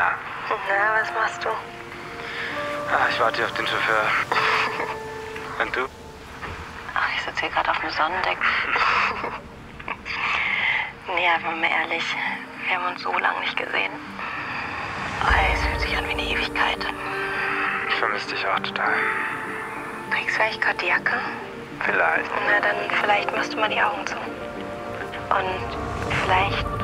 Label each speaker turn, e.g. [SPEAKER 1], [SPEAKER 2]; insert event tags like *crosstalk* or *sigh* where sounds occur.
[SPEAKER 1] Na, was machst du?
[SPEAKER 2] Ah, ich warte auf den Chauffeur. *laughs* Und du?
[SPEAKER 1] Ach, ich sitze hier gerade auf dem Sonnendeck. *laughs* nee, aber mal ehrlich, wir haben uns so lange nicht gesehen. Oh, es fühlt sich an wie eine Ewigkeit.
[SPEAKER 2] Ich vermisse dich auch total.
[SPEAKER 1] Trägst du eigentlich gerade die Jacke?
[SPEAKER 2] Vielleicht.
[SPEAKER 1] Na, dann vielleicht machst du mal die Augen zu. Und vielleicht,